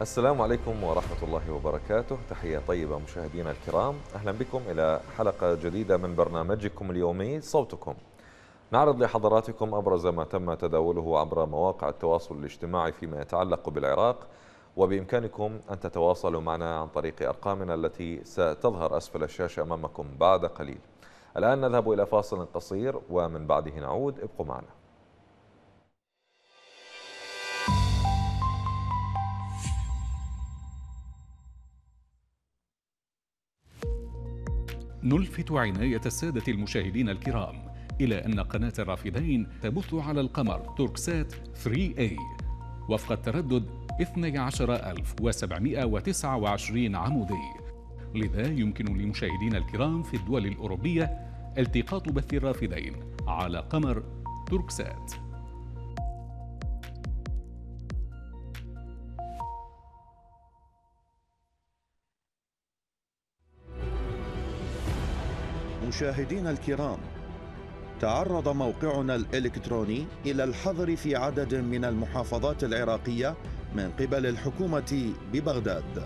السلام عليكم ورحمة الله وبركاته. تحية طيبة مشاهدينا الكرام. أهلا بكم إلى حلقة جديدة من برنامجكم اليومي صوتكم. نعرض لحضراتكم أبرز ما تم تداوله عبر مواقع التواصل الاجتماعي فيما يتعلق بالعراق وبإمكانكم أن تتواصلوا معنا عن طريق أرقامنا التي ستظهر أسفل الشاشة أمامكم بعد قليل. الآن نذهب إلى فاصل قصير ومن بعده نعود. ابقوا معنا. نلفت عناية السادة المشاهدين الكرام إلى أن قناة الرافدين تبث على القمر توركسات 3A وفق التردد 12729 عمودي. لذا يمكن للمشاهدين الكرام في الدول الأوروبية التقاط بث الرافدين على قمر توركسات مشاهدينا الكرام تعرض موقعنا الإلكتروني إلى الحظر في عدد من المحافظات العراقية من قبل الحكومة ببغداد.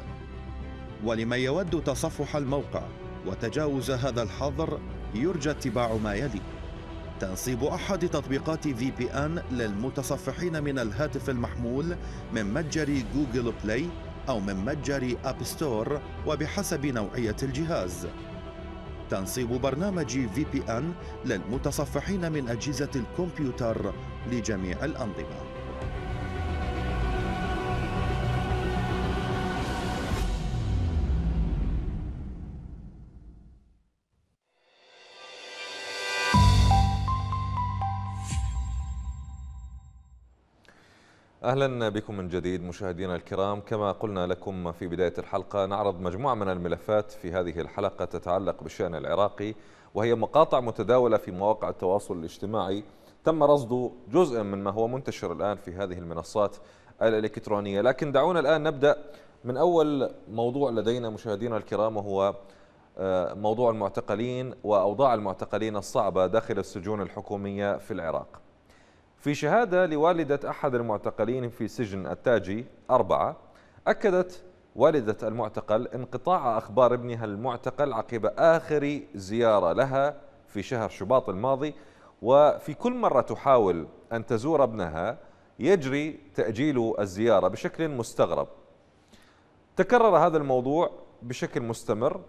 ولمن يود تصفح الموقع وتجاوز هذا الحظر يرجى اتباع ما يلي. تنصيب أحد تطبيقات VPN للمتصفحين من الهاتف المحمول من متجر Google Play أو من متجر App Store وبحسب نوعية الجهاز. تنصيب برنامج في بي ان للمتصفحين من أجهزة الكمبيوتر لجميع الأنظمة. أهلا بكم من جديد مشاهدينا الكرام. كما قلنا لكم في بداية الحلقة نعرض مجموعة من الملفات في هذه الحلقة تتعلق بالشأن العراقي وهي مقاطع متداولة في مواقع التواصل الاجتماعي. تم رصد جزء من ما هو منتشر الآن في هذه المنصات الإلكترونية. لكن دعونا الآن نبدأ من أول موضوع لدينا مشاهدينا الكرام وهو آه، موضوع المعتقلين وأوضاع المعتقلين الصعبة داخل السجون الحكومية في العراق. في شهادة لوالدة أحد المعتقلين في سجن التاجي أربعة أكدت والدة المعتقل انقطاع أخبار ابنها المعتقل عقب آخر زيارة لها في شهر شباط الماضي وفي كل مرة تحاول أن تزور ابنها يجري تأجيل الزيارة بشكل مستغرب. تكرر هذا الموضوع بشكل مستمر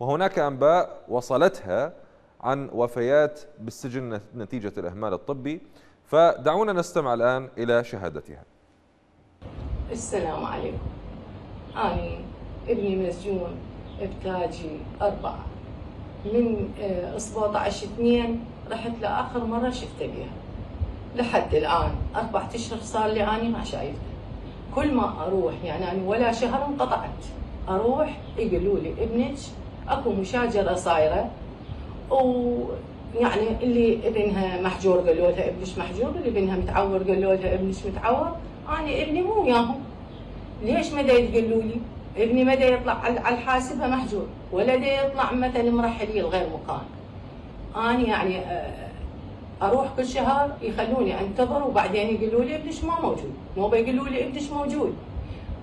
وهناك أنباء وصلتها عن وفيات بالسجن نتيجة الإهمال الطبي. فدعونا نستمع الآن إلى شهادتها. السلام عليكم. أنا ابني مسجون بتاجي أربعة. من 17 آه، 2 رحت لآخر مرة شفته بها. لحد الآن أربعة أشهر صار لي أنا ما شايفته كل ما أروح يعني أنا ولا شهر انقطعت. أروح يقولوا لي ابنك أكو مشاجرة صايرة و يعني اللي ابنها محجور قالوا لها ابنش محجور اللي ابنها متعور قالوا لها ابنش متعور. أنا ابني مو وياهم. ليش ما يتقولوا لي؟ ابني ما يطلع على الحاسبه محجور ولا دا يطلع مثلا مرحلي لغير مكان. أنا يعني آه، أروح كل شهر يخلوني أنتظر وبعدين يقولوا لي ابنش ما موجود. مو بيقولوا لي ابنش موجود.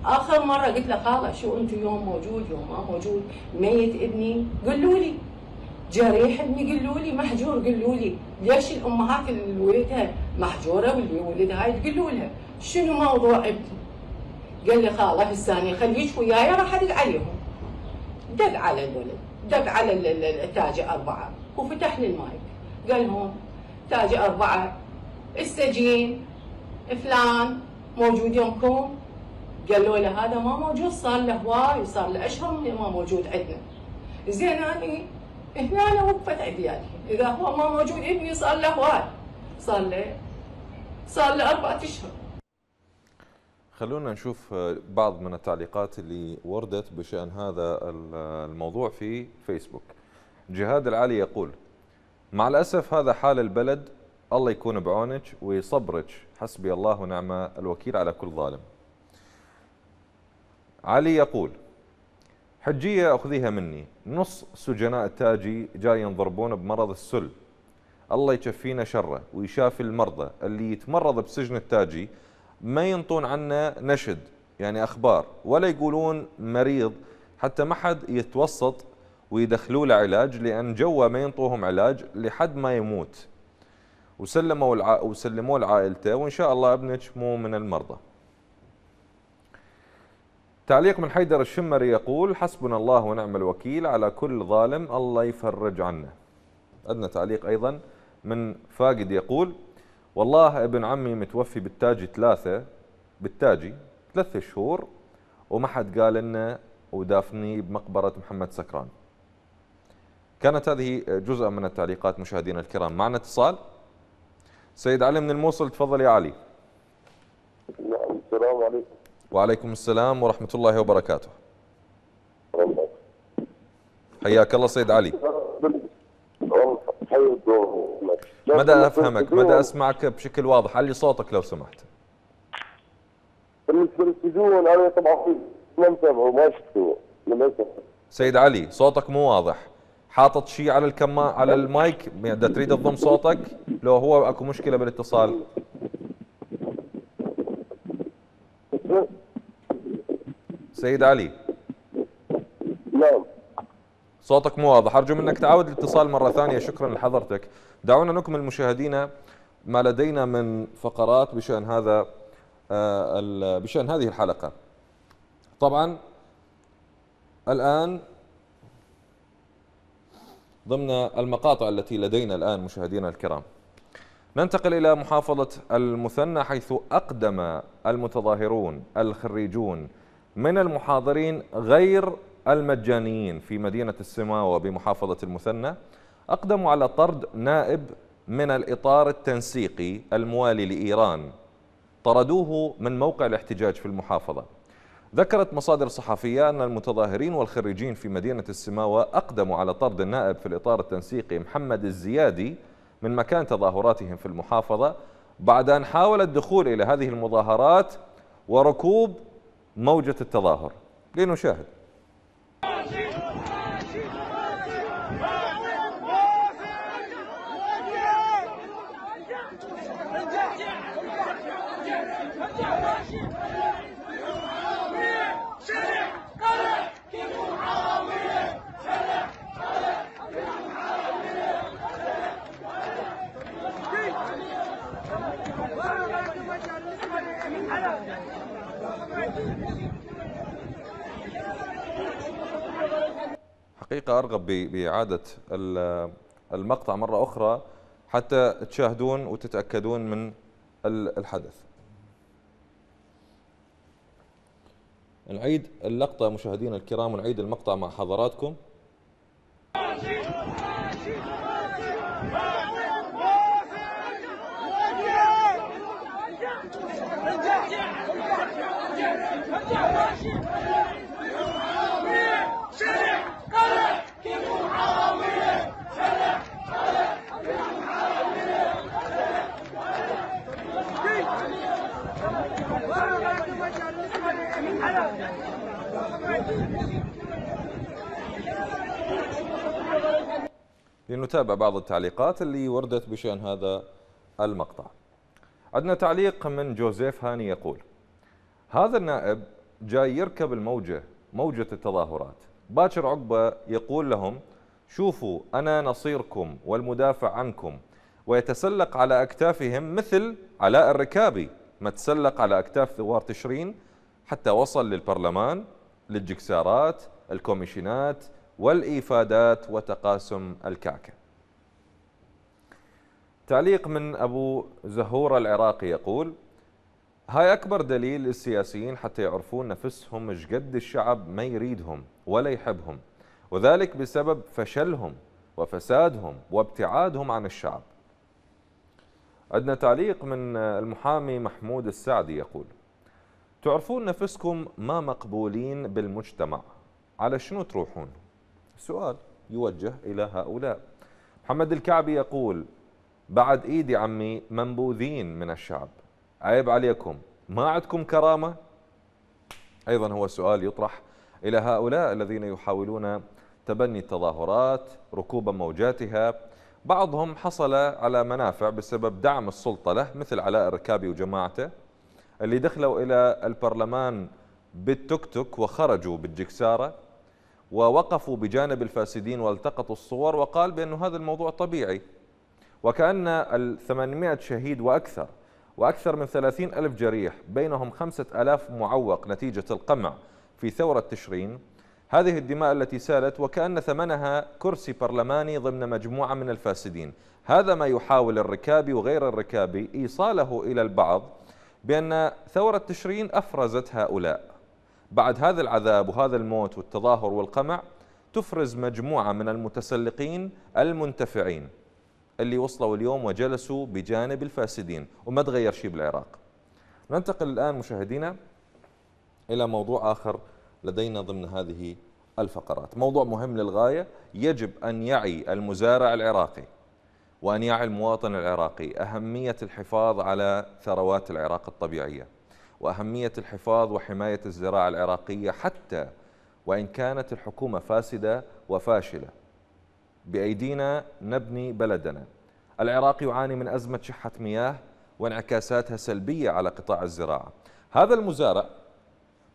آخر مرة قلت له خالة شو انت يوم موجود يوم ما موجود ميت ابني؟ قولوا لي. جريح ابني قالوا لي محجور قالوا لي ليش الأمهات اللي ولدها محجورة واللي ولدها تقولوا لها شنو موضوع ابني؟ قال لي خاله هساني خليك وياي راح أدق عليهم. دق على الولد دق على التاج أربعة. وفتح لي المايك. قال لهم تاج أربعة السجين فلان موجود يومكم؟ قالوا له هذا ما موجود صار له هواي صار له أشهر ما موجود عندنا. زين أنا هنا وقفت عديالي إذا هو ما موجود ابني صار له هواي صار له صار له أربعة أشهر. خلونا نشوف بعض من التعليقات اللي وردت بشأن هذا الموضوع في فيسبوك. جهاد العالي يقول مع الأسف هذا حال البلد الله يكون بعونك ويصبرك. حسبي الله ونعم الوكيل على كل ظالم. علي يقول حجية أخذيها مني. نص سجناء التاجي جاي ينضربون بمرض السل. الله يكفينا شره ويشافي المرضى. اللي يتمرض بسجن التاجي ما ينطون عنا نشد يعني أخبار ولا يقولون مريض. حتى ما حد يتوسط ويدخلوا له علاج لأن جوا ما ينطوهم علاج لحد ما يموت. وسلموا الع... وسلموه لعائلته وإن شاء الله ابنك مو من المرضى. تعليق من حيدر الشمري يقول حسبنا الله ونعم الوكيل على كل ظالم الله يفرج عنه. عندنا تعليق أيضا من فاقد يقول والله ابن عمي متوفي بالتاجي ثلاثة بالتاجي ثلاثة شهور وما حد قال لنا ودافني بمقبرة محمد سكران. كانت هذه جزء من التعليقات مشاهدينا الكرام. معنا اتصال. سيد علي من الموصل تفضل يا علي. نعم السلام عليكم. وعليكم السلام ورحمة الله وبركاته. حياك الله سيد علي. مدى أفهمك؟ مدى أسمعك بشكل واضح؟ علي صوتك لو سمحت. بالنسبة للسجون أنا طبعا ما متابعه ما شفته للأسف. سيد علي صوتك مو واضح. حاطط شيء على الكما على المايك؟ إذا تريد تضم صوتك لو هو أكو مشكلة بالاتصال. سيد علي. نعم. صوتك مو واضح. أرجو منك تعاود الاتصال مرة ثانية. شكرا لحضرتك. دعونا نكمل مشاهدينا ما لدينا من فقرات بشأن هذا آه، بشأن هذه الحلقة. طبعا الآن ضمن المقاطع التي لدينا الآن مشاهدينا الكرام. ننتقل إلى محافظة المثنى حيث أقدم المتظاهرون الخريجون من المحاضرين غير المجانيين في مدينة السماوه بمحافظه المثنى اقدموا على طرد نائب من الإطار التنسيقي الموالي لإيران. طردوه من موقع الاحتجاج في المحافظة. ذكرت مصادر صحفية أن المتظاهرين والخريجين في مدينة السماوة أقدموا على طرد النائب في الإطار التنسيقي محمد الزيادي من مكان تظاهراتهم في المحافظة بعد أن حاول الدخول إلى هذه المظاهرات وركوب موجة التظاهر. لنشاهد حقيقة أرغب بإعادة ال- المقطع مرة أخرى حتى تشاهدون وتتأكدون من ال- الحدث. نعيد اللقطة مشاهدينا الكرام ونعيد المقطع مع حضراتكم. لنتابع بعض التعليقات اللي وردت بشأن هذا المقطع. عندنا تعليق من جوزيف هاني يقول هذا النائب جاي يركب الموجة موجة التظاهرات. باكر عقبة يقول لهم شوفوا أنا نصيركم والمدافع عنكم ويتسلق على أكتافهم مثل علاء الركابي ما تسلق على أكتاف ثوار تشرين حتى وصل للبرلمان للجكسارات الكوميشنات والإيفادات وتقاسم الكعكة. تعليق من أبو زهور العراقي يقول هاي أكبر دليل للسياسيين حتى يعرفون نفسهم مش قد الشعب ما يريدهم ولا يحبهم وذلك بسبب فشلهم وفسادهم وابتعادهم عن الشعب. عندنا تعليق من المحامي محمود السعدي يقول تعرفون نفسكم ما مقبولين بالمجتمع على شنو تروحون؟ سؤال يوجه إلى هؤلاء. محمد الكعبي يقول بعد إيدي عمي منبوذين من الشعب. عيب عليكم ما عندكم كرامة؟ أيضا هو سؤال يطرح إلى هؤلاء الذين يحاولون تبني التظاهرات ركوب موجاتها. بعضهم حصل على منافع بسبب دعم السلطة له مثل علاء الركابي وجماعته اللي دخلوا إلى البرلمان بالتوك توك وخرجوا بالجكسارة ووقفوا بجانب الفاسدين والتقطوا الصور وقال بأن هذا الموضوع طبيعي. وكأن ال 800 شهيد وأكثر وأكثر من 30 ألف جريح بينهم خمسة ألاف معوق نتيجة القمع في ثورة تشرين. هذه الدماء التي سالت وكأن ثمنها كرسي برلماني ضمن مجموعة من الفاسدين. هذا ما يحاول الركابي وغير الركابي إيصاله إلى البعض بأن ثورة تشرين أفرزت هؤلاء. بعد هذا العذاب وهذا الموت والتظاهر والقمع تفرز مجموعة من المتسلقين المنتفعين. اللي وصلوا اليوم وجلسوا بجانب الفاسدين وما تغير شيء بالعراق. ننتقل الآن مشاهدينا إلى موضوع آخر لدينا ضمن هذه الفقرات. موضوع مهم للغاية. يجب أن يعي المزارع العراقي وأن يعي المواطن العراقي أهمية الحفاظ على ثروات العراق الطبيعية وأهمية الحفاظ وحماية الزراعة العراقية حتى وإن كانت الحكومة فاسدة وفاشلة. بأيدينا نبني بلدنا. العراق يعاني من أزمة شحة مياه وانعكاساتها سلبية على قطاع الزراعة. هذا المزارع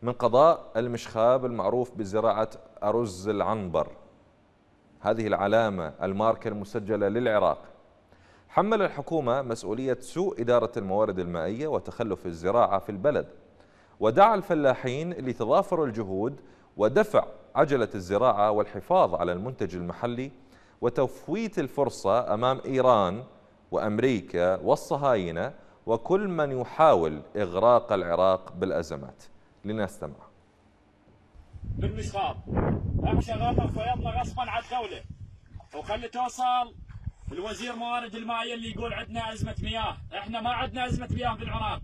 من قضاء المشخاب المعروف بزراعة أرز العنبر. هذه العلامة الماركة المسجلة للعراق. حمل الحكومة مسؤولية سوء إدارة الموارد المائية وتخلف الزراعة في البلد. ودعا الفلاحين لتضافر الجهود ودفع عجلة الزراعة والحفاظ على المنتج المحلي وتفويت الفرصة أمام إيران وأمريكا والصهاينة وكل من يحاول إغراق العراق بالأزمات. لنستمع. بالمشخاب احشى غطر فيضنا غصبا على الدولة. وخلي توصل الوزير موارد المائية اللي يقول عندنا أزمة مياه. إحنا ما عندنا أزمة مياه بالعراق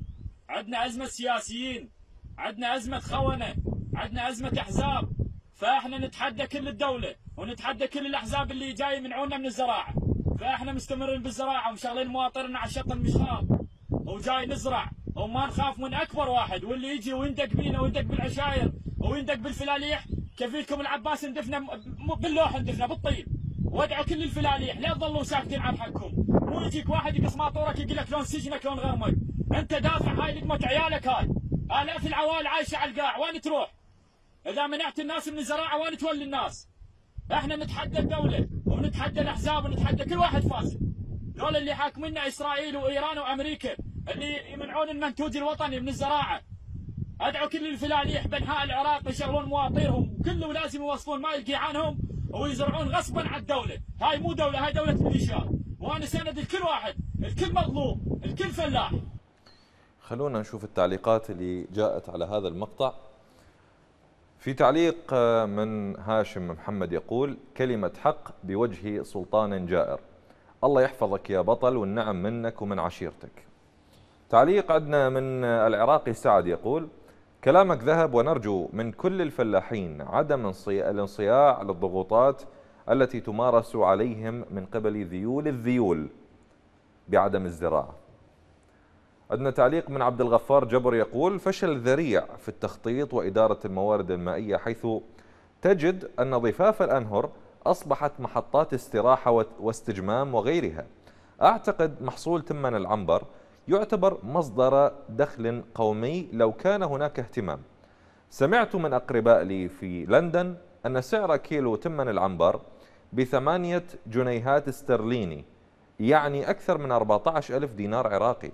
عندنا أزمة سياسيين. عندنا أزمة خونة. عندنا أزمة أحزاب. فاحنا نتحدى كل الدولة ونتحدى كل الأحزاب اللي جاي منعونا من الزراعة. فاحنا مستمرين بالزراعة ومشغلين مواطننا على شط المشخاب وجاي نزرع. وما نخاف من أكبر واحد واللي يجي ويندق بينا ويندق بالعشاير ويندق بالفلاليح. كفيلكم العباس ندفنا باللوح ندفنا بالطين. وادعوا كل الفلاليح لا تظلوا ساكتين عن حقكم. مو يجيك واحد يقص ماطورك يقول لك لون سجنك لون غرمك. أنت دافع هاي لقمة عيالك هاي. آلاف العوائل عايشة على القاع. وين تروح؟ إذا منعت الناس من الزراعة وين تولي الناس؟ إحنا نتحدى الدولة ونتحدى الأحزاب ونتحدى كل واحد فاسد. دول اللي حاكمنا إسرائيل وإيران وأمريكا اللي يمنعون المنتوج الوطني من الزراعة. أدعو كل الفلاليح بانحاء العراق يشغلون مواطيرهم. كله لازم يوصلون ماء القيعانهم ويزرعون غصبا على الدولة. هاي مو دولة هاي دولة الميليشيات. وأنا سند الكل واحد الكل مظلوم الكل فلاح. خلونا نشوف التعليقات اللي جاءت على هذا المقطع. في تعليق من هاشم محمد يقول كلمة حق بوجه سلطان جائر. الله يحفظك يا بطل والنعم منك ومن عشيرتك. تعليق عندنا من العراقي سعد يقول كلامك ذهب ونرجو من كل الفلاحين عدم الانصياع للضغوطات التي تمارس عليهم من قبل ذيول الذيول بعدم الزراعة. عندنا تعليق من عبد الغفار جبر يقول فشل ذريع في التخطيط وإدارة الموارد المائية حيث تجد أن ضفاف الأنهر أصبحت محطات استراحة واستجمام وغيرها. أعتقد محصول تمن العنبر يعتبر مصدر دخل قومي لو كان هناك اهتمام. سمعت من أقرباء لي في لندن أن سعر كيلو تمن العنبر بثمانية جنيهات استرليني يعني أكثر من 14 ألف دينار عراقي.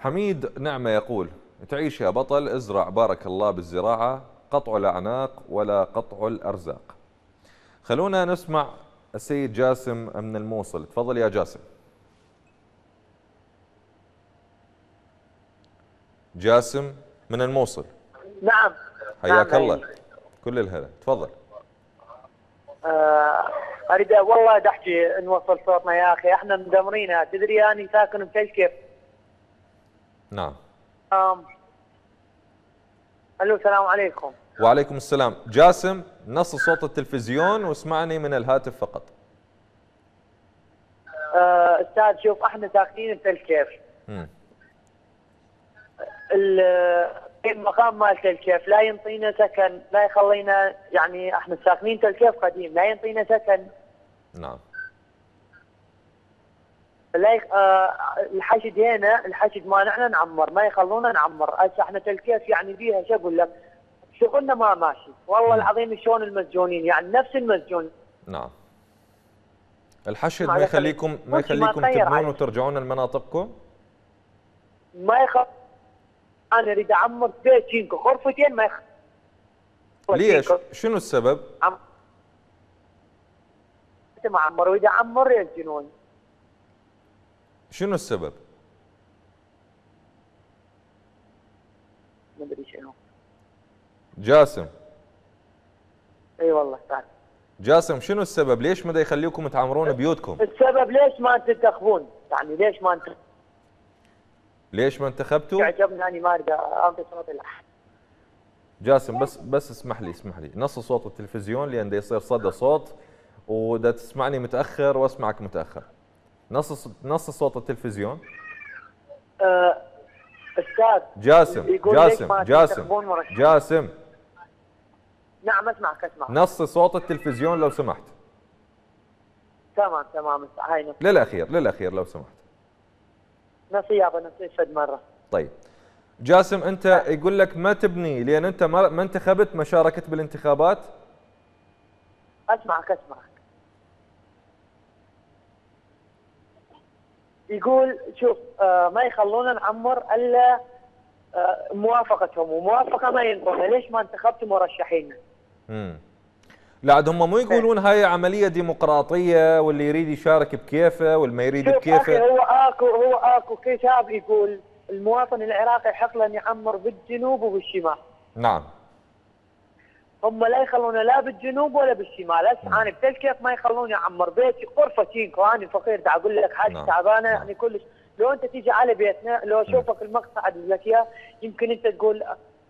حميد نعمة يقول تعيش يا بطل ازرع بارك الله بالزراعة قطع الأعناق ولا قطع الأرزاق. خلونا نسمع السيد جاسم من الموصل. تفضل يا جاسم. جاسم من الموصل. نعم. حياك نعم. الله. كل الهلا. تفضل. آه، أريد والله دحكي نوصل صوتنا يا أخي. إحنا مدمرينها. تدري أني ساكن بتلكف نعم. آم. ألو السلام عليكم. وعليكم السلام. جاسم نص صوت التلفزيون واسمعني من الهاتف فقط. آه، أستاذ شوف إحنا ساكنين بتلكف مم. ال- المقام مال تلكيف لا ينطينا سكن لا يخلينا يعني إحنا ساكنين تلكيف قديم لا ينطينا سكن. نعم. لا. آه الحشد هنا الحشد مانعنا نعمر ما يخلونا نعمر. هسه إحنا الكيف يعني بيها شو أقول لك؟ شغلنا ما ماشي. والله العظيم شلون المسجونين؟ يعني نفس المسجون. نعم. الحشد ما ما يخلي- يخليكم ما يخليكم تبنون. وترجعون لمناطقكم ما يخ أنا اريد اعمر بيتين غرفتين ما يخ ليش؟ شنو السبب؟ عم ما عمر واذا عمر يسجنون. شنو السبب؟ ما أدري شنو. جاسم. إي والله تعال جاسم شنو السبب؟ ليش ما يخليكم تعمرون بيوتكم؟ السبب ليش ما تنتخبون؟ يعني ليش ما انت ليش ما انتخبتوا؟ عجبني اني ما أريد اعطي صوت الأحد. جاسم بس بس اسمح لي اسمح لي. نص صوت التلفزيون لأن يصير صدى صوت ودا تسمعني متأخر وأسمعك متأخر. نص نص صوت التلفزيون. أه أستاذ جاسم جاسم جاسم؟ جاسم. نعم أسمعك أسمعك. نص صوت التلفزيون لو سمحت. تمام تمام. هاي نص للأخير للأخير لو سمحت. نصيابه نصيب فد مرة. طيب. جاسم أنت يقول لك ما تبني لأن أنت ما انتخبت ما شاركت بالانتخابات؟ أسمعك أسمعك. يقول شوف آه ما يخلونا نعمر إلا آه موافقتهم وموافقة ما ينطونا ليش ما انتخبتوا مرشحين؟ امم لا عاد هم مو يقولون هاي عملية ديمقراطية واللي يريد يشارك بكيفه واللي ما يريد بكيفه. هو آكو هو آكو كتاب يقول المواطن العراقي حق له ان يعمر بالجنوب وبالشمال. نعم. هم لا يخلونا لا بالجنوب ولا بالشمال. هسه أنا بتلكيف ما يخلوني اعمر بيتي غرفة تينكو أنا فقير دا أقول لك حاجة نعم. تعبانة نعم. يعني كلش. لو أنت تيجي على بيتنا لو أشوفك المقطع ادز لك إياه يمكن أنت تقول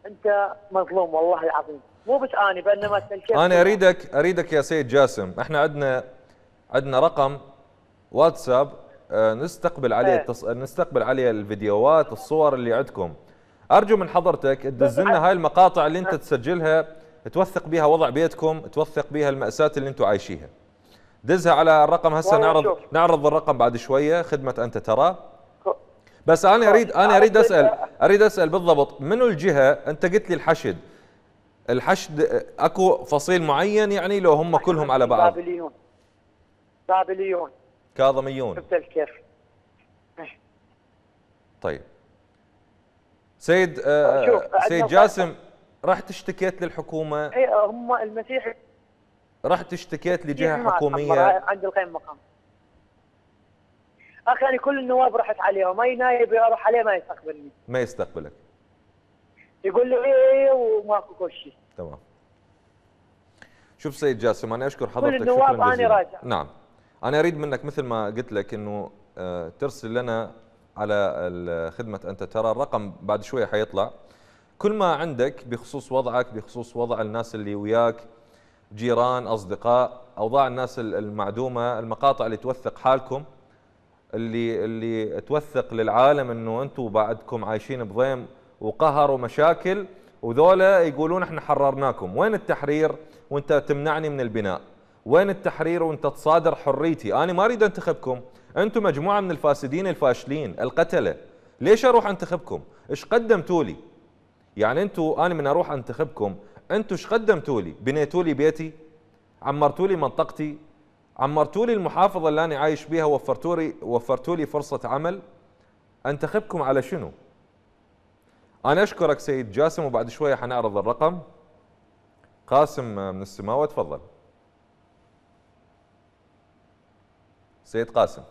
أنت مظلوم والله العظيم. مو بس أنا بانما أنا أريدك أريدك يا سيد جاسم إحنا عندنا عندنا رقم واتساب آه، نستقبل عليه إيه. التص... نستقبل عليه الفيديوهات الصور اللي عندكم. أرجو من حضرتك تدز لنا هاي المقاطع اللي أنت تسجلها توثق بها وضع بيتكم توثق بها المأساة اللي أنتم عايشيها. دزها على الرقم هسه نعرض شوف. نعرض الرقم بعد شوية خدمة أنت ترى. بس أنا اريد أنا أريد اسال أريد أسأل بالضبط منو الجهة؟ أنت قلت لي الحشد. الحشد أكو فصيل معين يعني لو هم كلهم على بعض؟ بابليون. بابليون. كاظميون. الكيف؟ طيب. سيد آه، سيد جاسم رحت اشتكيت للحكومة؟ اي هم المسيح رحت اشتكيت لجهة حكومية؟ عند القيم مقام. أخي أنا كل النواب رحت عليهم اي نايب أروح عليه ما يستقبلني. ما يستقبلك. يقول لي إيه وماكو كل شيء. تمام. شوف سيد جاسم أنا أشكر حضرتك. النواب شكرا جزيلا. راجع. نعم. أنا أريد منك مثل ما قلت لك إنه آه، ترسل لنا على خدمه أنت ترى. الرقم بعد شوية حيطلع. كل ما عندك بخصوص وضعك بخصوص وضع الناس اللي وياك جيران أصدقاء أوضاع الناس ال- المعدومة المقاطع اللي توثق حالكم اللي اللي توثق للعالم إنه أنتم بعدكم عايشين بضيم وقهر ومشاكل وذولا يقولون إحنا حررناكم، وين التحرير وأنت تمنعني من البناء؟ وين التحرير وأنت تصادر حريتي؟ أنا ما أريد أنتخبكم، أنتم مجموعة من الفاسدين الفاشلين، القتلة. ليش أروح أنتخبكم؟ إيش قدمتوا لي؟ يعني أنتم أنا من أروح أنتخبكم، أنتم إيش قدمتوا لي؟ بنيتوا لي بيتي؟ عمرتوا لي منطقتي؟ عمرتوا لي المحافظة اللي أنا عايش بيها وفرتوا لي وفرتوا لي فرصة عمل أنتخبكم على شنو؟ أنا أشكرك سيد جاسم وبعد شوية حنعرض الرقم قاسم من السماوة تفضل سيد قاسم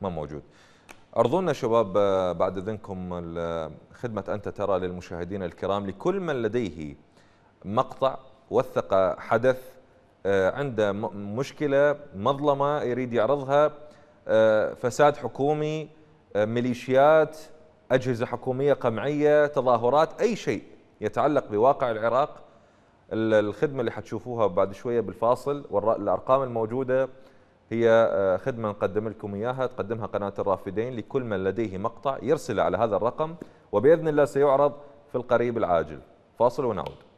ما موجود ارضوا لنا شباب آه، بعد اذنكم ال- خدمة أنت ترى للمشاهدين الكرام لكل من لديه مقطع وثق حدث آه، عنده م- مشكلة مظلمة يريد يعرضها آه، فساد حكومي ميليشيات أجهزة حكومية قمعية تظاهرات أي شيء يتعلق بواقع العراق ال- الخدمة اللي حتشوفوها بعد شوية بالفاصل والارقام الموجودة هي آه، خدمة نقدم لكم إياها تقدمها قناة الرافدين لكل من لديه مقطع يرسل على هذا الرقم وبإذن الله سيعرض في القريب العاجل. فاصل ونعود.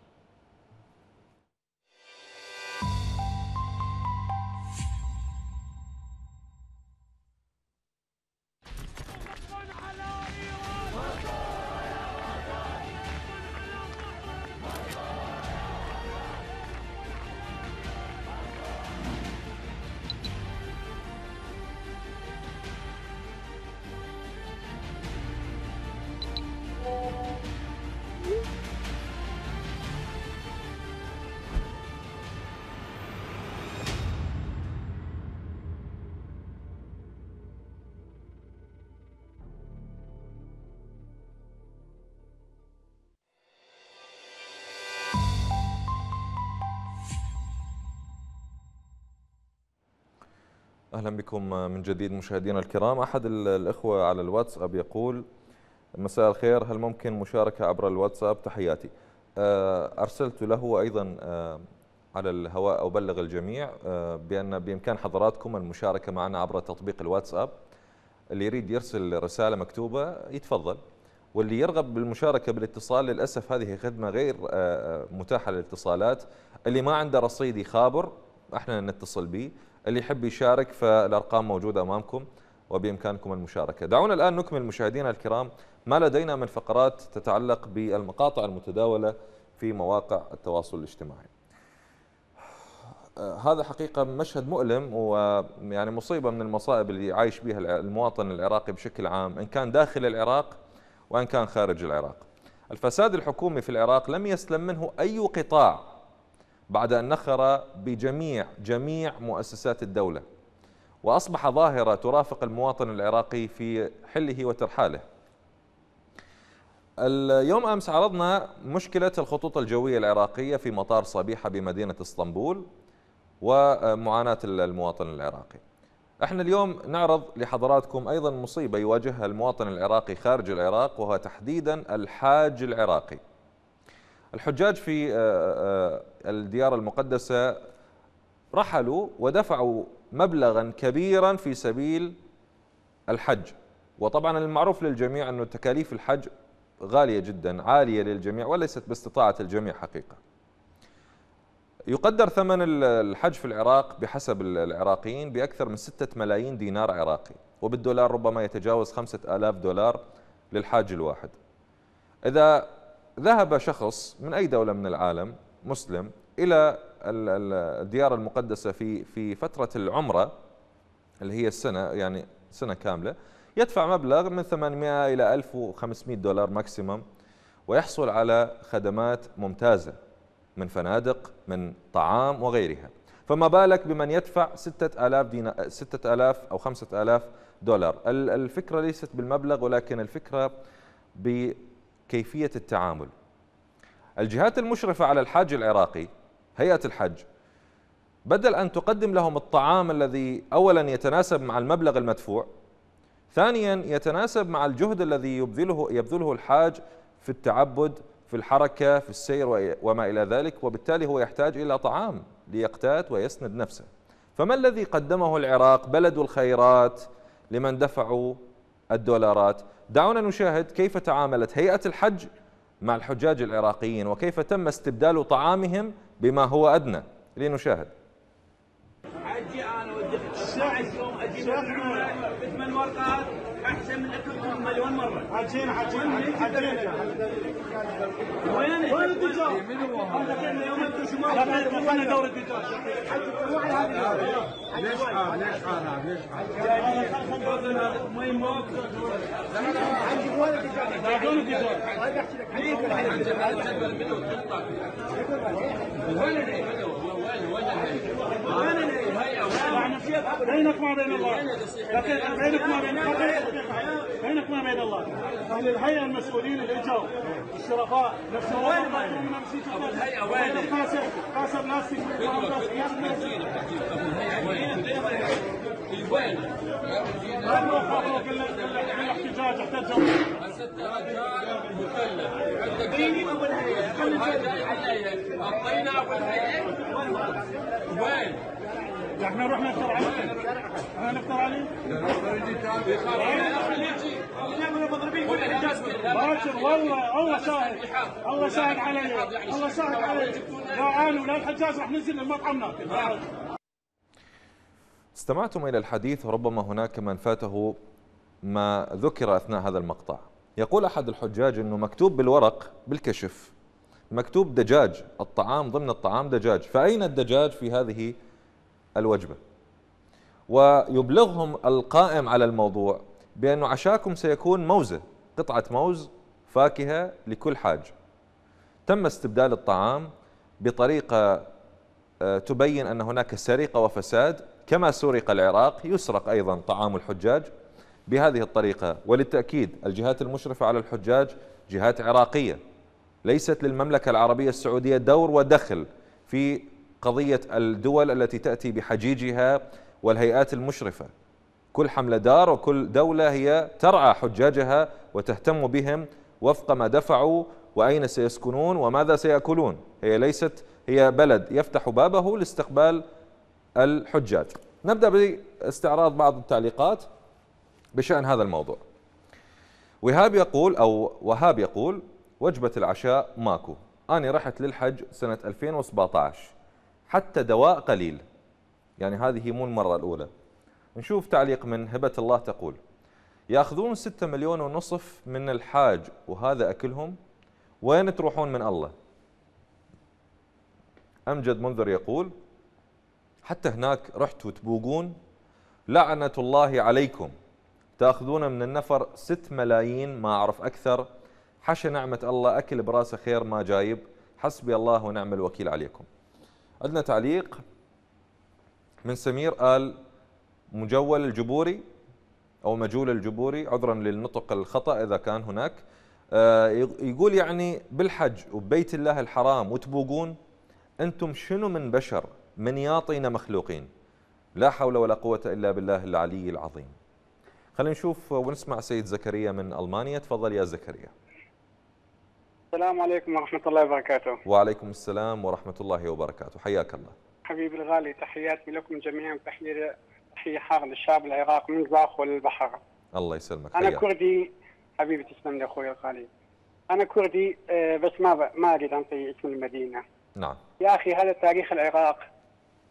أهلا بكم من جديد مشاهدينا الكرام. أحد الإخوة على الواتساب يقول مساء الخير هل ممكن مشاركة عبر الواتساب؟ تحياتي. آه، أرسلت له أيضا آه، على الهواء أبلغ الجميع آه، بأن بإمكان حضراتكم المشاركة معنا عبر تطبيق الواتساب. اللي يريد يرسل رسالة مكتوبة يتفضل. واللي يرغب بالمشاركة بالاتصال للأسف هذه خدمة غير متاحة للاتصالات. اللي ما عنده رصيد يخابر إحنا نتصل به. اللي يحب يشارك فالأرقام موجودة أمامكم وبإمكانكم المشاركة. دعونا الآن نكمل مشاهدينا الكرام ما لدينا من فقرات تتعلق بالمقاطع المتداولة في مواقع التواصل الاجتماعي. هذا حقيقة مشهد مؤلم ويعني مصيبة من المصائب اللي عايش بها المواطن العراقي بشكل عام إن كان داخل العراق وإن كان خارج العراق. الفساد الحكومي في العراق لم يسلم منه أي قطاع بعد أن نخر بجميع جميع مؤسسات الدولة. وأصبح ظاهرة ترافق المواطن العراقي في حله وترحاله. اليوم أمس عرضنا مشكلة الخطوط الجوية العراقية في مطار صبيحة بمدينة إسطنبول ومعاناة المواطن العراقي. إحنا اليوم نعرض لحضراتكم أيضا مصيبة يواجهها المواطن العراقي خارج العراق وهو تحديدا الحاج العراقي. الحجاج في آه، آه، الديار المقدسة رحلوا ودفعوا مبلغا كبيرا في سبيل الحج. وطبعا المعروف للجميع أن تكاليف الحج غالية جدا عالية للجميع وليست باستطاعة الجميع حقيقة. يقدر ثمن الحج في العراق بحسب العراقيين بأكثر من ستة ملايين دينار عراقي وبالدولار ربما يتجاوز خمسة آلاف دولار للحاج الواحد. إذا ذهب شخص من أي دولة من العالم مسلم إلى الديار المقدسة في في فترة العمرة اللي هي السنة يعني سنة كاملة يدفع مبلغ من 800 إلى 1500 دولار ماكسيمم ويحصل على خدمات ممتازة من فنادق من طعام وغيرها. فما بالك بمن يدفع 6000 دينار 6000 أو 5000 دولار. الفكرة ليست بالمبلغ ولكن الفكرة كيفية التعامل. الجهات المشرفة على الحاج العراقي هيئة الحج بدل أن تقدم لهم الطعام الذي أولا يتناسب مع المبلغ المدفوع ثانيا يتناسب مع الجهد الذي يبذله يبذله الحاج في التعبد في الحركة في السير وما إلى ذلك وبالتالي هو يحتاج إلى طعام ليقتات ويسند نفسه. فما الذي قدمه العراق بلد الخيرات لمن دفعوا الدولارات. دعونا نشاهد كيف تعاملت هيئة الحج مع الحجاج العراقيين وكيف تم استبدال طعامهم بما هو أدنى. لنشاهد. أجي أنا الساعة اليوم أجي ثمان ورقات أحسن من اكلكم مليون مرة حجينا حجينا حجينا وين وين الدجاج؟ من هو هذا؟ يوم أنتم وين دور الدجاج؟ ليش حار ليش حار ليش حار؟ ما يموت وين الدجاج؟ وين الدجاج؟ وين بينك ما بين الله؟ لكن بينك ما بين بينك ما بين الله؟ أهل الهيئة المسؤولين اللي اجوا الشرفاء نفسهم وين الهيئة وين؟ قاسم قاسم ناس وين؟ الاحتجاج احتجوا ديني ابو الهيئه اعطينا ابو الهيئه وين؟ إحنا نروح نفطر عليه إحنا نفطر عليه باكر والله الله شاهد الله شاهد علي الله شاهد علي لا أنا ولا الحجاج راح ننزل المطعم ناكل استمعتم إلى الحديث وربما هناك من فاته ما ذكر أثناء هذا المقطع يقول أحد الحجاج إنه مكتوب بالورق بالكشف مكتوب دجاج الطعام ضمن الطعام دجاج. فأين الدجاج في هذه الوجبة؟ ويبلغهم القائم على الموضوع بأن عشاكم سيكون موزة قطعة موز فاكهة لكل حاج. تم استبدال الطعام بطريقة آه، تبين أن هناك سرقة وفساد. كما سرق العراق يسرق أيضا طعام الحجاج. بهذه الطريقة وللتأكيد الجهات المشرفة على الحجاج جهات عراقية ليست للمملكة العربية السعودية دور ودخل في قضية الدول التي تأتي بحجيجها والهيئات المشرفة. كل حملة دار وكل دولة هي ترعى حجاجها وتهتم بهم وفق ما دفعوا وأين سيسكنون وماذا سيأكلون. هي ليست هي بلد يفتح بابه لاستقبال الحجاج. نبدأ باستعراض بعض التعليقات. بشأن هذا الموضوع. وهاب يقول أو وهاب يقول وجبة العشاء ماكو. أنا رحت للحج سنة 2017 حتى دواء قليل. يعني هذه مو المرة الأولى. نشوف تعليق من هبة الله تقول. يأخذون ستة مليون ونصف من الحاج وهذا أكلهم؟ وين تروحون من الله؟ أمجد منذر يقول حتى هناك رحت وتبوقون لعنة الله عليكم. تاخذون من النفر ست ملايين ما أعرف أكثر. حش نعمة الله أكل براسه خير ما جايب. حسبي الله ونعم الوكيل عليكم. عندنا تعليق من سمير قال مجول الجبوري أو مجول الجبوري عذرا للنطق الخطأ إذا كان هناك. آه، يقول يعني بالحج وبيت الله الحرام وتبوقون أنتم شنو من بشر من ياطين مخلوقين؟ لا حول ولا قوة إلا بالله العلي العظيم. خلينا نشوف ونسمع سيد زكريا من ألمانيا. تفضل يا زكريا. السلام عليكم ورحمة الله وبركاته. وعليكم السلام ورحمة الله وبركاته. حياك الله. حبيبي الغالي تحياتي لكم جميعا. تحية تحية حار للشعب العراقي من زاخو للبحر. الله يسلمك. أنا حياك. كردي حبيبي تسلم لي أخوي الغالي. أنا كردي آه، بس ما ما أريد أنطي اسم المدينة. نعم. يا أخي هذا تاريخ العراق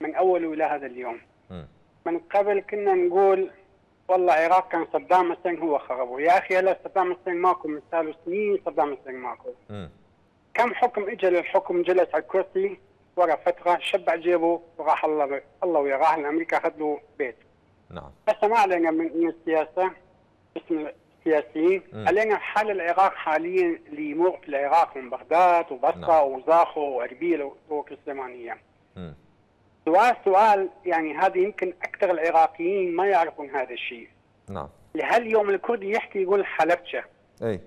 من أوله إلى هذا اليوم. مم. من قبل كنا نقول والله العراق كان صدام حسين هو خربه يا أخي هلا صدام حسين ماكو من صار له سنين صدام حسين ماكو مم. كم حكم اجى للحكم جلس على الكرسي ورا فترة شبع جيبه وراح الله الله وياه راح لامريكا اخذ له بيت نعم هسه ما علينا من, السياسة اسم السياسيين. علينا حال العراق حاليا اللي يمر في العراق من بغداد وبصره نعم. وزاخو وأربيل مم. سؤال سؤال يعني هذا يمكن أكثر العراقيين ما يعرفون هذا الشيء. نعم. لهاليوم الكردي يحكي يقول حلبشه أي.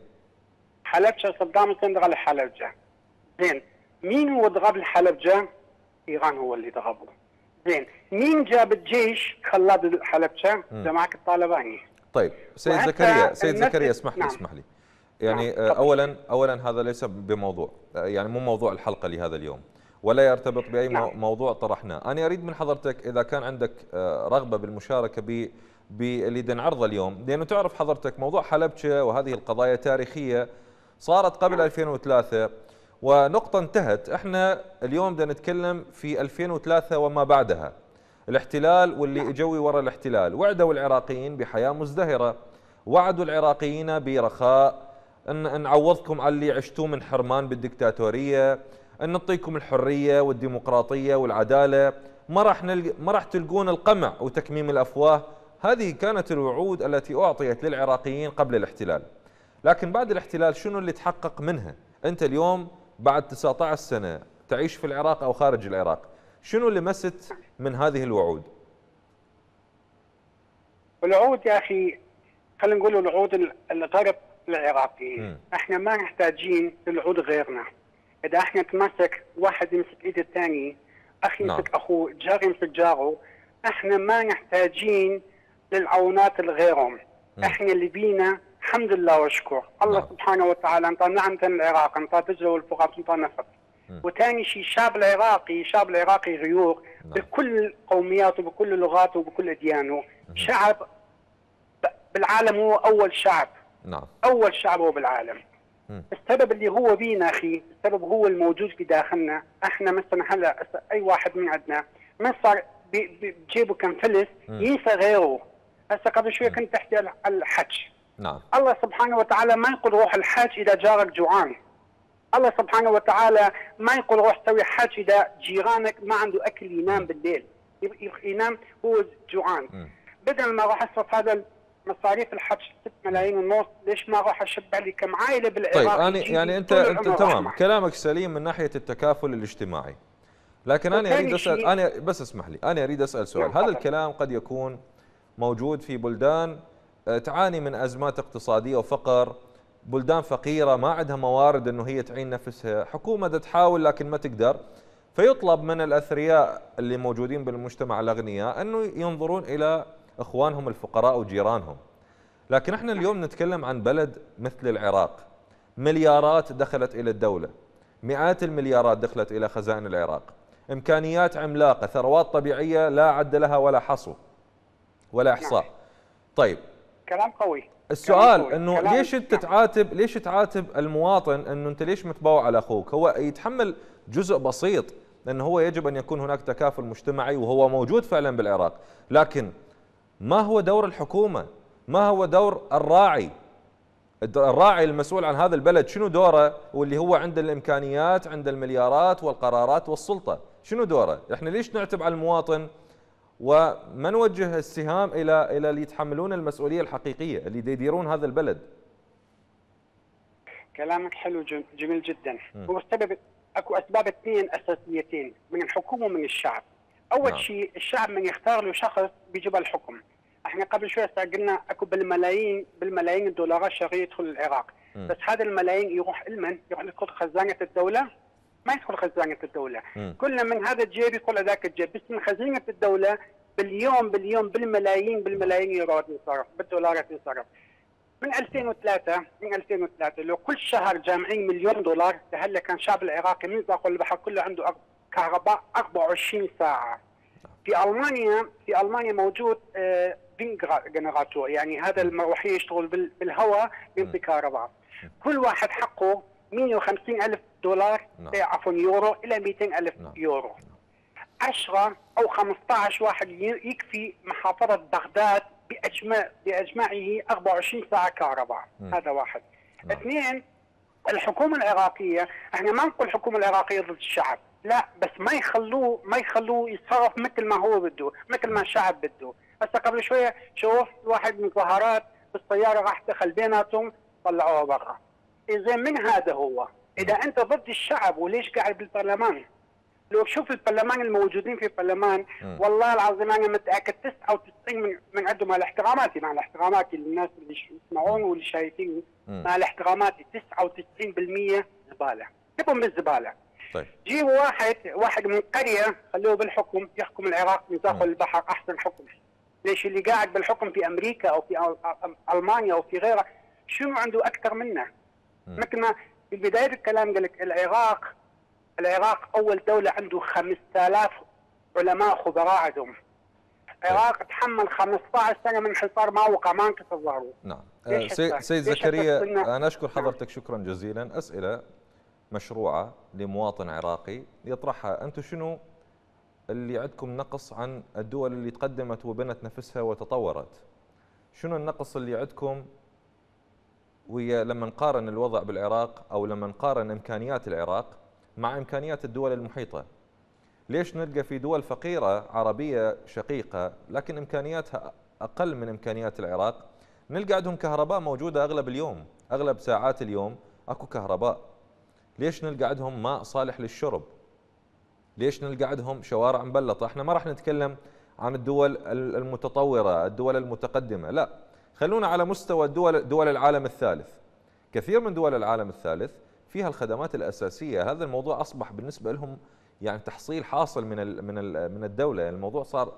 حلبجة صدام حسين ضرب الحلبجة زين. مين هو ضرب الحلبجة؟ إيران هو اللي ضربه. زين. مين جاب الجيش؟ خلاد الحلبجة؟ مم. جماعة الطالباني. طيب سيد زكريا سيد زكريا اسمح لي نعم. اسمح لي. يعني نعم، آه،. اولا اولا هذا ليس بموضوع. آه، يعني مو موضوع الحلقة لهذا اليوم. ولا يرتبط بأي نعم. موضوع طرحناه أنا أريد من حضرتك إذا كان عندك آه، رغبة بالمشاركة ب باللي بدنا نعرضه اليوم. لأنه تعرف حضرتك موضوع حلبشة وهذه القضايا تاريخيه صارت قبل 2003 ونقطة انتهت. إحنا اليوم بدنا نتكلم في 2003 وما بعدها. الاحتلال واللي اجوا ورا الاحتلال. وعدوا العراقيين بحياة مزدهرة. وعدوا العراقيين برخاء. ان نعوضكم على اللي عشتوه من حرمان بالدكتاتورية. أن نعطيكم الحرية والديمقراطية والعدالة. ما راح نلق... ما راح تلقون القمع وتكميم الأفواه. هذه كانت الوعود التي أعطيت للعراقيين قبل الاحتلال. لكن بعد الاحتلال شنو اللي تحقق منها؟ أنت اليوم بعد 19 سنة تعيش في العراق أو خارج العراق. شنو اللي مست من هذه الوعود؟ والعود يا أخي خلينا نقول العود ال- الغرب العراقيين. إحنا ما محتاجين للعود غيرنا. إذا إحنا نتمسك واحد يمسك إيد الثاني أخي نعم. يمسك أخوه جار يمسك جاره إحنا ما محتاجين للعونات الغيرهم مم. إحنا اللي بينا الحمد لله واشكر الله نعم. سبحانه وتعالى انطى نعمة العراق انطى دجله والفرات انطى نفط. وثاني شيء الشعب العراقي الشعب العراقي غيور نعم. بكل قومياته بكل لغاته وبكل أديانه شعب بالعالم هو أول شعب نعم أول شعب هو بالعالم. السبب اللي هو بينا أخي السبب هو الموجود في داخلنا. إحنا مثلا هلا أي واحد من عندنا ما صار بجيبه كم فلس. ينسى غيره. هسه قبل شوي كنت تحكي على الحج. نعم. الله سبحانه وتعالى ما يقول روح الحج إذا جارك جوعان. الله سبحانه وتعالى ما يقول روح سوي حج إذا جيرانك ما عنده أكل ينام بالليل. ينام هو جوعان. بدل ما أروح أصرف هذا مصاريف الحج 6 ملايين ونص ليش ما أروح اشبع لي كم عائلة بالعراق طيب أنا يعني أنت أنت تمام. كلامك سليم من ناحية التكافل الاجتماعي لكن أنا أريد اسال أنا بس اسمح لي أنا أريد أسأل سؤال هذا. الكلام قد يكون موجود في بلدان آه، تعاني من أزمات اقتصادية وفقر بلدان فقيرة ما عندها موارد إنه هي تعين نفسها حكومة تحاول لكن ما تقدر فيطلب من الأثرياء اللي موجودين بالمجتمع الأغنياء إنه ينظرون إلى إخوانهم الفقراء وجيرانهم. لكن إحنا اليوم نتكلم عن بلد مثل العراق. مليارات دخلت إلى الدولة. مئات المليارات دخلت إلى خزائن العراق. إمكانيات عملاقة ثروات طبيعية لا عد لها ولا حصو ولا إحصاء. طيب. كلام قوي. السؤال. إنه كلام- ليش أنت تعاتب ليش تعاتب المواطن إنه أنت ليش متبوع على أخوك؟ هو يتحمل جزء بسيط لأنه هو يجب أن يكون هناك تكافل مجتمعي وهو موجود فعلا بالعراق. لكن ما هو دور الحكومة؟ ما هو دور الراعي؟ الراعي المسؤول عن هذا البلد شنو دوره؟ واللي هو عنده الإمكانيات عنده المليارات والقرارات والسلطة. شنو دوره؟ إحنا ليش نعتب على المواطن؟ وما نوجه السهام إلى إلى اللي يتحملون المسؤولية الحقيقية اللي دي يديرون هذا البلد. كلامك حلو جم- جميل جدا. هو السبب أكو أسباب اثنين أساسيتين من الحكومة ومن الشعب. أول نعم. شيء الشعب من يختار له شخص بيجيب الحكم إحنا قبل شوي قلنا أكو بالملايين بالملايين الدولارات شغال يدخل العراق مم. بس هذا الملايين يروح لمن؟ يروح يدخل خزانة الدولة ما يدخل خزانة الدولة مم. كل من هذا الجيب يدخل هذاك الجيب بس من خزينه الدولة باليوم باليوم بالملايين بالملايين يورد ينصرف بالدولارات ينصرف من 2003 من 2003 لو كل شهر جامعين مليون دولار هلا كان الشعب العراقي من البحر كله عنده أر- كهرباء 24 ساعة. في ألمانيا في ألمانيا موجود آه، بين جنراتور يعني هذا المروحيه يشتغل بال- بالهواء ينطي كهرباء. كل واحد حقه 150 ألف دولار نعم. آه، عفوا يورو إلى 200 ألف نعم. يورو. 10 أو 15 واحد يكفي محافظة بغداد باجمع باجمعه 24 ساعة كهرباء. هذا واحد. نعم. اثنين الحكومة العراقية إحنا ما نقول الحكومة العراقية ضد الشعب. لا بس ما يخلوه ما يخلوه يتصرف مثل ما هو بده مثل ما الشعب بده. هسه قبل شوية شوف واحد من المظاهرات بالسيارة راح دخل بيناتهم طلعوه برا. إذا من هذا هو؟ إذا أنت ضد الشعب وليش قاعد بالبرلمان؟ لو تشوف البرلمان الموجودين في البرلمان. والله العظيم أنا متأكد 99 من من عندهم مع الاحتراماتي مع الاحتراماتي للناس اللي يسمعون واللي شايفين. مع الاحتراماتي 99% زبالة. تبهم بالزبالة. طيب. جيبوا واحد واحد من قرية خلوه بالحكم يحكم العراق من داخل مم. البحر أحسن حكم. ليش اللي قاعد بالحكم في أمريكا أو في ألمانيا أو في غيرها شنو عنده أكثر منه؟ مم. مثل ما في بدايه الكلام قال لك العراق العراق أول دولة عنده 5000 علماء خبراء عندهم. العراق تحمل 15 سنة من حصار ما وقع ما انكسر ظهره نعم. آه، سيد زكريا أنا أشكر حضرتك شكرا جزيلا. أسئلة مشروعة لمواطن عراقي يطرحها. أنتم شنو اللي عندكم نقص عن الدول اللي تقدمت وبنت نفسها وتطورت؟ شنو النقص اللي عندكم ويا لما نقارن الوضع بالعراق أو لما نقارن إمكانيات العراق مع إمكانيات الدول المحيطة؟ ليش نلقى في دول فقيرة عربية شقيقة لكن إمكانياتها أقل من إمكانيات العراق؟ نلقى عندهم كهرباء موجودة أغلب اليوم أغلب ساعات اليوم أكو كهرباء. ليش نلقى عندهم ماء صالح للشرب؟ ليش نلقى عندهم شوارع مبلطة؟ إحنا ما راح نتكلم عن الدول المتطورة الدول المتقدمة لا. خلونا على مستوى دول دول العالم الثالث. كثير من دول العالم الثالث فيها الخدمات الأساسية. هذا الموضوع أصبح بالنسبة لهم يعني تحصيل حاصل من ال من ال من الدولة. الموضوع صار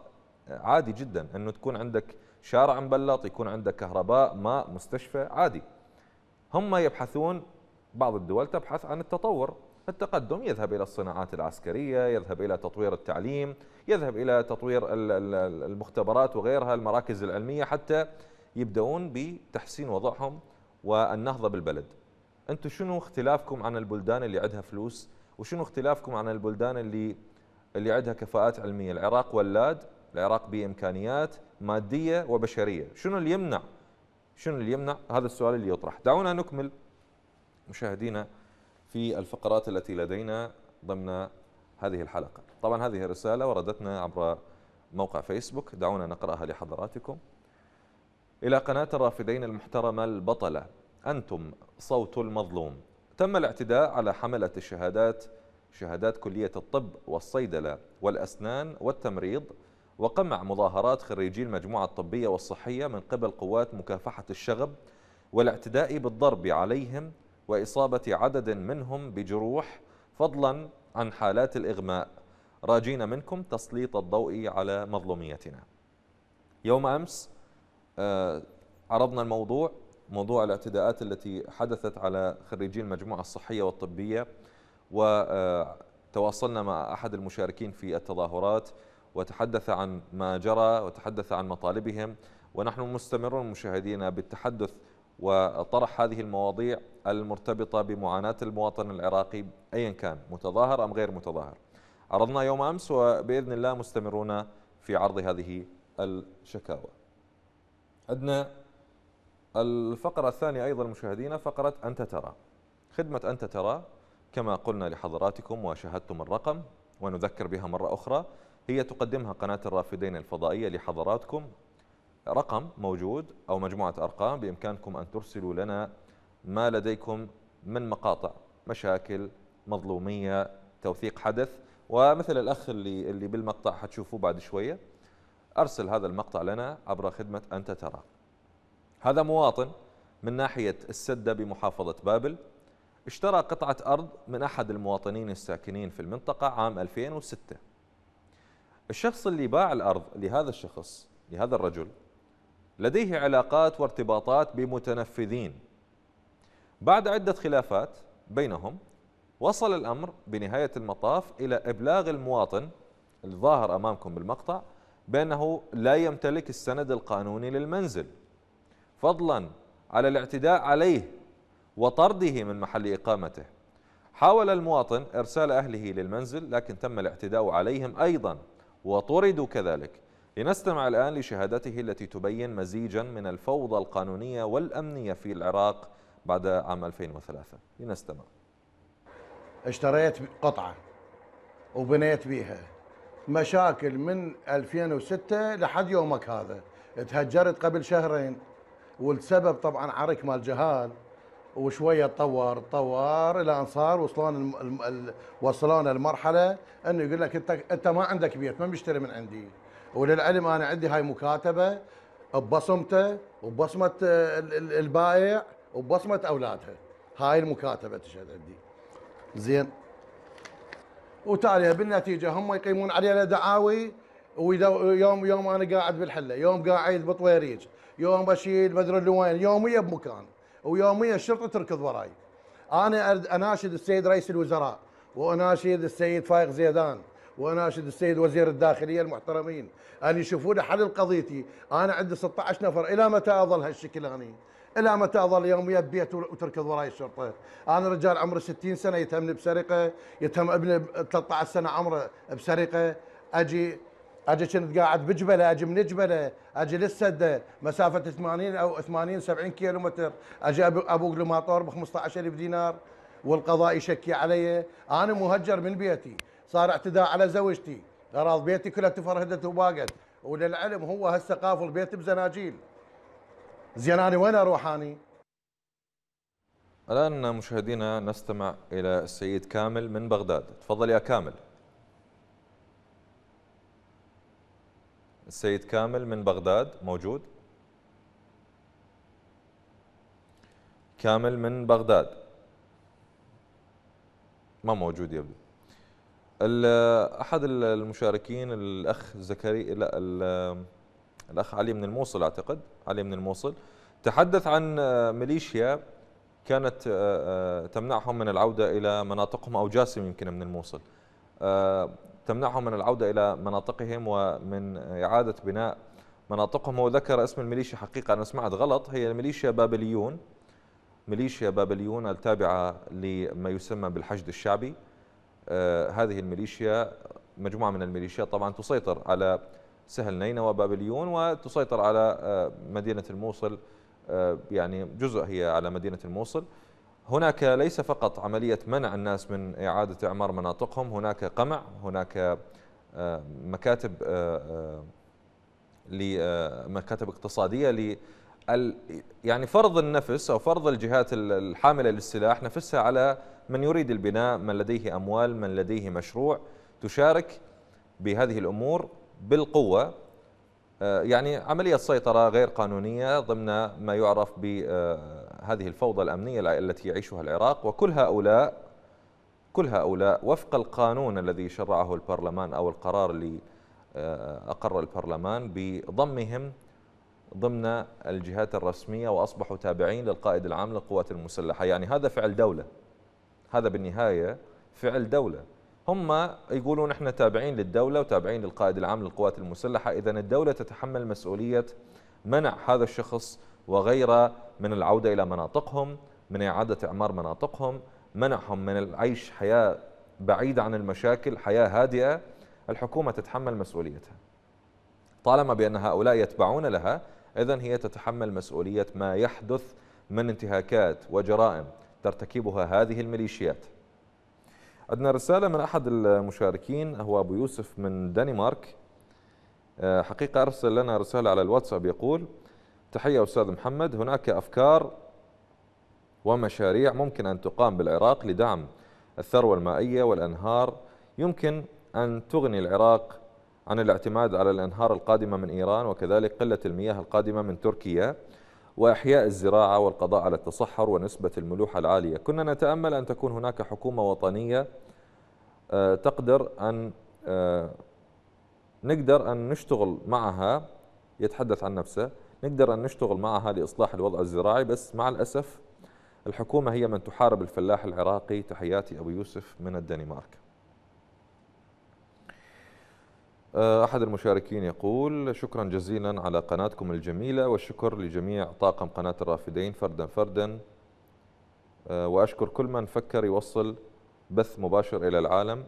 عادي جدا. إنه تكون عندك شارع مبلط يكون عندك كهرباء ماء مستشفى عادي. هم يبحثون بعض الدول تبحث عن التطور. التقدم يذهب إلى الصناعات العسكرية يذهب إلى تطوير التعليم يذهب إلى تطوير ال- ال- المختبرات وغيرها المراكز العلمية حتى يبدأون بتحسين وضعهم والنهضة بالبلد. أنتم شنو اختلافكم عن البلدان اللي عندها فلوس؟ وشنو اختلافكم عن البلدان اللي اللي عندها كفاءات علمية؟ العراق ولاد العراق بإمكانيات مادية وبشرية. شنو اللي يمنع؟ شنو اللي يمنع؟ هذا السؤال اللي يطرح. دعونا نكمل. مشاهدينا في الفقرات التي لدينا ضمن هذه الحلقة. طبعا هذه رسالة وردتنا عبر موقع فيسبوك. دعونا نقرأها لحضراتكم. إلى قناة الرافدين المحترمة البطلة أنتم صوت المظلوم. تم الاعتداء على حملة الشهادات شهادات كلية الطب والصيدلة والأسنان والتمريض وقمع مظاهرات خريجي المجموعة الطبية والصحية من قبل قوات مكافحة الشغب والاعتداء بالضرب عليهم وإصابة عدد منهم بجروح فضلا عن حالات الإغماء. راجين منكم تسليط الضوء على مظلوميتنا. يوم أمس آه، عرضنا الموضوع موضوع الاعتداءات التي حدثت على خريجي المجموعة الصحية والطبية وتواصلنا مع أحد المشاركين في التظاهرات وتحدث عن ما جرى وتحدث عن مطالبهم ونحن مستمرون مشاهدينا بالتحدث وطرح هذه المواضيع. المرتبطة بمعاناة المواطن العراقي أيا كان متظاهر أم غير متظاهر. عرضنا يوم أمس وبإذن الله مستمرون في عرض هذه الشكاوى. عندنا الفقرة الثانية أيضا مشاهدينا فقرة أنت ترى. خدمة أنت ترى كما قلنا لحضراتكم وشاهدتم الرقم ونذكر بها مرة أخرى هي تقدمها قناة الرافدين الفضائية لحضراتكم. رقم موجود أو مجموعة أرقام بإمكانكم أن ترسلوا لنا ما لديكم من مقاطع مشاكل مظلومية توثيق حدث ومثل الأخ اللي, اللي بالمقطع حتشوفوه بعد شوية أرسل هذا المقطع لنا عبر خدمة أنت ترى. هذا مواطن من ناحية السدة بمحافظة بابل اشترى قطعة أرض من أحد المواطنين الساكنين في المنطقة عام 2006 الشخص اللي باع الأرض لهذا الشخص لهذا الرجل لديه علاقات وارتباطات بمتنفذين. بعد عدة خلافات بينهم وصل الأمر بنهاية المطاف إلى إبلاغ المواطن الظاهر أمامكم بالمقطع بأنه لا يمتلك السند القانوني للمنزل. فضلا على الاعتداء عليه وطرده من محل إقامته حاول المواطن إرسال أهله للمنزل لكن تم الاعتداء عليهم أيضا وطردوا كذلك. لنستمع الآن لشهادته التي تبين مزيجا من الفوضى القانونية والأمنية في العراق بعد عام 2003 لنستمع. اشتريت قطعة وبنيت بيها. مشاكل من 2006 لحد يومك هذا. تهجرت قبل شهرين. والسبب طبعا عرك مال جهال. وشوية تطور تطور إلى أن صار وصلون وصلونا لمرحله إنه يقول لك أنت أنت ما عندك بيت ما بيشتري من عندي. وللعلم أنا عندي هاي مكاتبة ببصمته وبصمة البائع. وبصمة أولادها. هاي المكاتبة تشهد عندي زين. وتالي بالنتيجة هم يقيمون علينا دعاوي ويوم يوم أنا قاعد بالحلة يوم قاعد بطويريج يوم بشيل مدري وين يوميا بمكان ويوميا الشرطة تركض وراي. أنا اناشد السيد رئيس الوزراء واناشد السيد فايق زيدان واناشد السيد وزير الداخلية المحترمين. أن يشوفون حل قضيتي أنا عندي 16 نفر إلى متى أظل هالشكل اني إلى متى اظل يوميا ببيت وتركض وراي الشرطه أنا رجال عمري 60 سنة يتهمني بسرقة يتهم ابني 13 سنة عمره بسرقة. أجي أجي كنت قاعد بجبلة أجي من جبلة أجي للسدة. مسافة 80 أو 80 70 كيلو متر أجي أبوق له ب 15000 دينار. والقضاء يشكي علي. أنا مهجر من بيتي. صار اعتداء على زوجتي. أراض بيتي كلها تفرهدت وباقت. وللعلم هو هسه قافل بيتي بزناجيل. زين أنا وين أروح اني؟ الآن مشاهدينا نستمع إلى السيد كامل من بغداد. تفضل يا كامل. السيد كامل من بغداد موجود؟ كامل من بغداد. ما موجود يبدو. أحد المشاركين الأخ زكريا لا الأخ علي من الموصل أعتقد علي من الموصل. تحدث عن ميليشيا كانت آه، آه، تمنعهم من العودة إلى مناطقهم أو جاسم يمكن من الموصل. آه، تمنعهم من العودة إلى مناطقهم ومن إعادة بناء مناطقهم. وذكر اسم الميليشيا حقيقة أنا سمعت غلط. هي ميليشيا بابليون. ميليشيا بابليون التابعة لما يسمى بالحشد الشعبي. آه هذه الميليشيا مجموعة من الميليشيات طبعا تسيطر على سهل نينوى وبابليون وتسيطر على آه مدينة الموصل آه يعني جزء هي على مدينة الموصل. هناك ليس فقط عملية منع الناس من إعادة إعمار مناطقهم هناك قمع هناك آه، مكاتب آه، آه، مكاتب اقتصادية ل يعني فرض النفس أو فرض الجهات الحاملة للسلاح نفسها على من يريد البناء من لديه أموال من لديه مشروع تشارك بهذه الأمور. بالقوة. آه، يعني عملية سيطرة غير قانونية ضمن ما يعرف بهذه الفوضى الأمنية التي يعيشها العراق. وكل هؤلاء كل هؤلاء وفق القانون الذي شرعه البرلمان أو القرار اللي آه، أقر البرلمان بضمهم ضمن الجهات الرسمية وأصبحوا تابعين للقائد العام للقوات المسلحة. يعني هذا فعل دولة. هذا بالنهاية فعل دولة. هم يقولون إحنا تابعين للدولة وتابعين للقائد العام للقوات المسلحة. إذا الدولة تتحمل مسؤولية منع هذا الشخص وغيره من العودة إلى مناطقهم من إعادة إعمار مناطقهم منعهم من العيش حياة بعيدة عن المشاكل حياة هادئة. الحكومة تتحمل مسؤوليتها. طالما بأن هؤلاء يتبعون لها إذا هي تتحمل مسؤولية ما يحدث من انتهاكات وجرائم ترتكبها هذه الميليشيات. عندنا رسالة من أحد المشاركين هو أبو يوسف من دنمارك. آه، حقيقة أرسل لنا رسالة على الواتساب يقول تحية أستاذ محمد هناك أفكار ومشاريع ممكن أن تقام بالعراق لدعم الثروة المائية والأنهار. يمكن أن تغني العراق عن الاعتماد على الأنهار القادمة من إيران وكذلك قلة المياه القادمة من تركيا. وإحياء الزراعة والقضاء على التصحر ونسبة الملوحة العالية. كنا نتأمل أن تكون هناك حكومة وطنية آه، تقدر أن آه، نقدر أن نشتغل معها يتحدث عن نفسه نقدر أن نشتغل معها لإصلاح الوضع الزراعي بس مع الأسف الحكومة هي من تحارب الفلاح العراقي. تحياتي أبو يوسف من الدنمارك آه، أحد المشاركين يقول شكرا جزيلا على قناتكم الجميلة والشكر لجميع طاقم قناة الرافدين. فردا فردا. آه، وأشكر كل من فكر يوصل بث مباشر إلى العالم.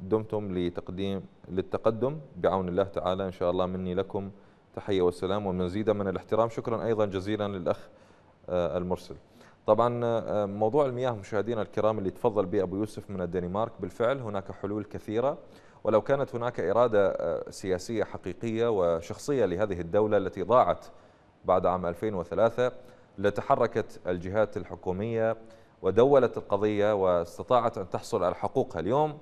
دمتم لتقديم للتقدم. بعون الله تعالى إن شاء الله مني لكم تحية والسلام ومزيدا من الاحترام. شكرا أيضا جزيلا للأخ آه، المرسل. طبعا موضوع المياه مشاهدينا الكرام اللي تفضل به أبو يوسف من الدنمارك. بالفعل هناك حلول كثيرة. ولو كانت هناك إرادة آه، سياسية حقيقية وشخصية لهذه الدولة التي ضاعت بعد عام 2003 لتحركت الجهات الحكومية ودولت القضية واستطاعت أن تحصل على حقوقها. اليوم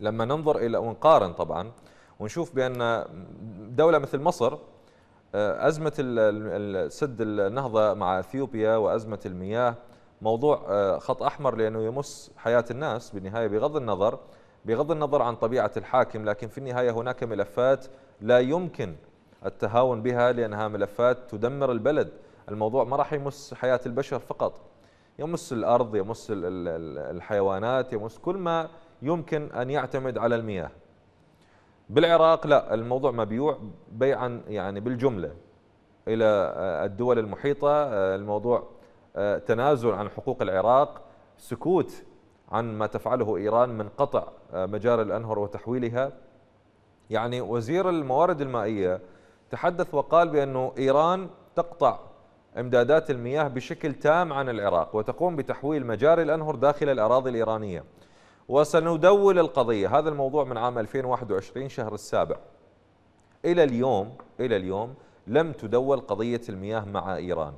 لما ننظر إلى ونقارن طبعا ونشوف بأن دولة مثل مصر آه، أزمة السد النهضة مع أثيوبيا وأزمة المياه موضوع آه، خط أحمر لأنه يمس حياة الناس بالنهاية بغض النظر بغض النظر عن طبيعة الحاكم لكن في النهاية هناك ملفات لا يمكن التهاون بها لأنها ملفات تدمر البلد. الموضوع ما راح يمس حياة البشر فقط. يمس الأرض يمس الحيوانات يمس كل ما يمكن أن يعتمد على المياه. بالعراق لا الموضوع مبيوع بيعا يعني بالجملة. إلى الدول المحيطة الموضوع تنازل عن حقوق العراق سكوت عن ما تفعله إيران من قطع آه، مجاري الأنهر وتحويلها. يعني وزير الموارد المائية تحدث وقال بأنه إيران تقطع إمدادات المياه بشكل تام عن العراق وتقوم بتحويل مجاري الأنهر داخل الأراضي الإيرانية. وسندول القضية. هذا الموضوع من عام 2021 شهر السابع. إلى اليوم إلى اليوم لم تدول قضية المياه مع إيران.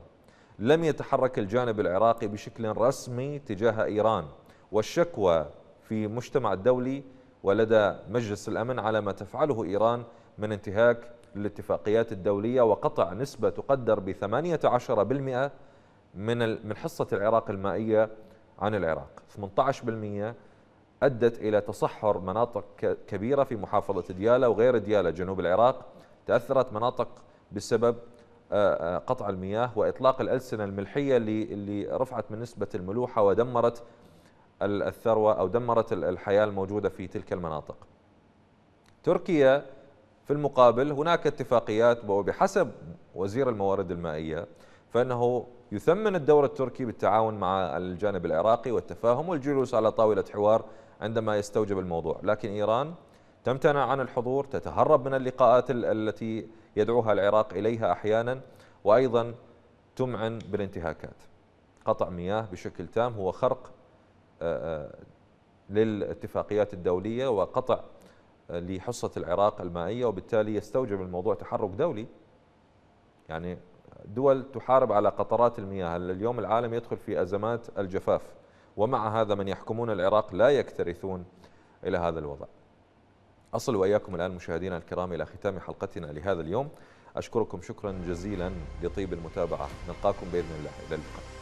لم يتحرك الجانب العراقي بشكل رسمي تجاه إيران. والشكوى في مجتمع الدولي ولدى مجلس الأمن على ما تفعله إيران من انتهاك للاتفاقيات الدولية وقطع نسبة تقدر ب 18% من من حصة العراق المائية عن العراق. 18% أدت إلى تصحر مناطق كبيرة في محافظة ديالى وغير ديالى جنوب العراق تأثرت مناطق بسبب قطع المياه وإطلاق الألسنة الملحية اللي رفعت من نسبة الملوحة ودمرت الثروة أو دمرت الحياة الموجودة في تلك المناطق. تركيا في المقابل هناك اتفاقيات وبحسب وزير الموارد المائية فإنه يثمن الدور التركي بالتعاون مع الجانب العراقي والتفاهم والجلوس على طاولة حوار عندما يستوجب الموضوع. لكن إيران تمتنع عن الحضور تتهرب من اللقاءات التي يدعوها العراق إليها أحيانا وأيضا تمعن بالانتهاكات. قطع مياه بشكل تام هو خرق للاتفاقيات الدولية وقطع آه، لحصة العراق المائية وبالتالي يستوجب الموضوع تحرك دولي. يعني دول تحارب على قطرات المياه. اليوم العالم يدخل في أزمات الجفاف؟ ومع هذا من يحكمون العراق لا يكترثون إلى هذا الوضع. أصل وإياكم الآن مشاهدينا الكرام إلى ختام حلقتنا لهذا اليوم. أشكركم شكرا جزيلا لطيب المتابعة. نلقاكم بإذن الله. إلى اللقاء.